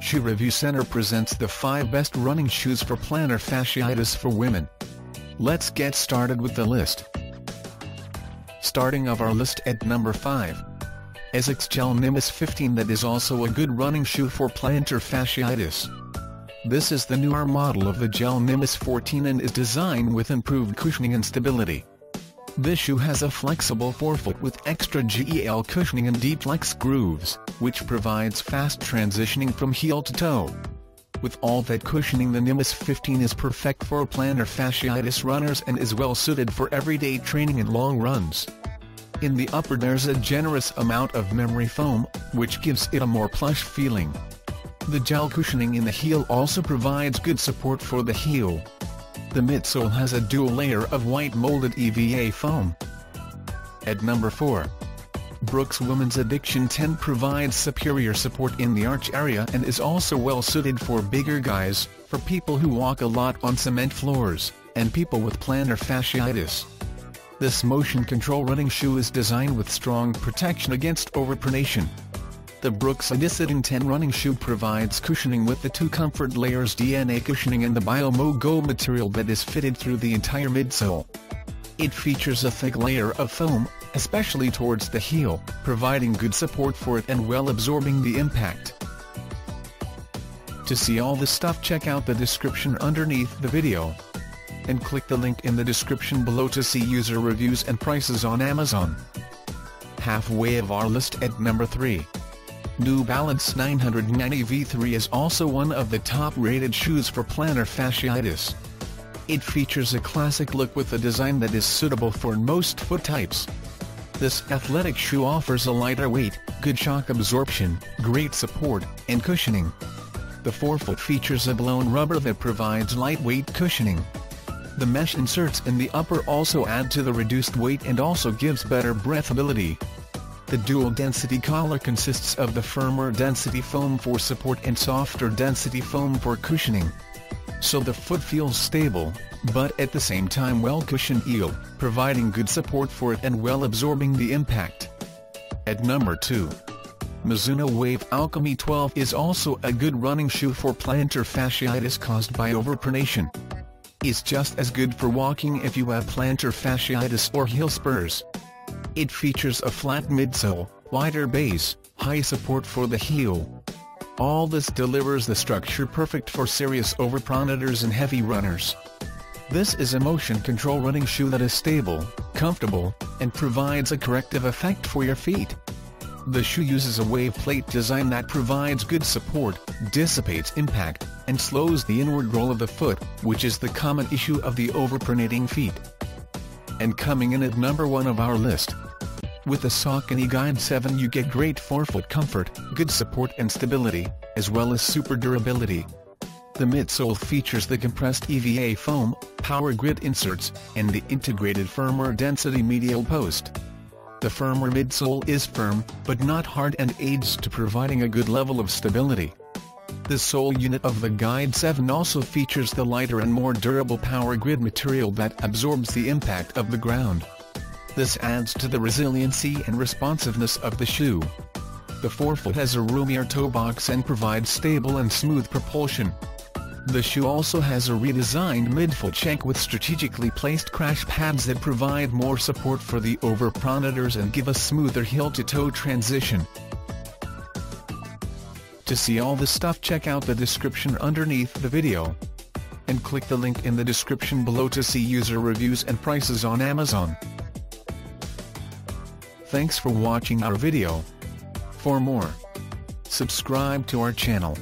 Shoe Review Center presents the 5 best running shoes for plantar fasciitis for women. Let's get started with the list. Starting of our list at number 5. Asics Gel Nimbus 15 that is also a good running shoe for plantar fasciitis. This is the newer model of the Gel Nimbus 14 and is designed with improved cushioning and stability. This shoe has a flexible forefoot with extra GEL cushioning and deep flex grooves, which provides fast transitioning from heel to toe. With all that cushioning the Nimbus 15 is perfect for plantar fasciitis runners and is well suited for everyday training and long runs. In the upper there's a generous amount of memory foam, which gives it a more plush feeling. The gel cushioning in the heel also provides good support for the heel. The midsole has a dual layer of white molded EVA foam. At number 4. Brooks Women's Addiction 10 provides superior support in the arch area and is also well suited for bigger guys, for people who walk a lot on cement floors, and people with plantar fasciitis. This motion control running shoe is designed with strong protection against overpronation. The Brooks Addiction 10 running shoe provides cushioning with the two comfort layers DNA cushioning and the BioMoGo material that is fitted through the entire midsole. It features a thick layer of foam, especially towards the heel, providing good support for it and well absorbing the impact. To see all the stuff check out the description underneath the video. And click the link in the description below to see user reviews and prices on Amazon. Halfway of our list at number 3. New Balance 990 V3 is also one of the top-rated shoes for plantar fasciitis. It features a classic look with a design that is suitable for most foot types. This athletic shoe offers a lighter weight, good shock absorption, great support, and cushioning. The forefoot features a blown rubber that provides lightweight cushioning. The mesh inserts in the upper also add to the reduced weight and also gives better breathability. The dual-density collar consists of the firmer density foam for support and softer density foam for cushioning. So the foot feels stable, but at the same time well cushioned heel, providing good support for it and well absorbing the impact. At number 2. Mizuno Wave Alchemy 12 is also a good running shoe for plantar fasciitis caused by overpronation. It's just as good for walking if you have plantar fasciitis or heel spurs. It features a flat midsole, wider base, high support for the heel. All this delivers the structure perfect for serious overpronators and heavy runners. This is a motion control running shoe that is stable, comfortable, and provides a corrective effect for your feet. The shoe uses a wave plate design that provides good support, dissipates impact, and slows the inward roll of the foot, which is the common issue of the overpronating feet. And coming in at number 1 of our list, with the Saucony Guide 7 you get great forefoot comfort, good support and stability, as well as super durability. The midsole features the compressed EVA foam, power grid inserts, and the integrated firmer density medial post. The firmer midsole is firm, but not hard and aids to providing a good level of stability. The sole unit of the Guide 7 also features the lighter and more durable power grid material that absorbs the impact of the ground. This adds to the resiliency and responsiveness of the shoe. The forefoot has a roomier toe box and provides stable and smooth propulsion. The shoe also has a redesigned midfoot shank with strategically placed crash pads that provide more support for the overpronators and give a smoother heel-to-toe transition. To see all this stuff check out the description underneath the video. And click the link in the description below to see user reviews and prices on Amazon. Thanks for watching our video. For more, subscribe to our channel.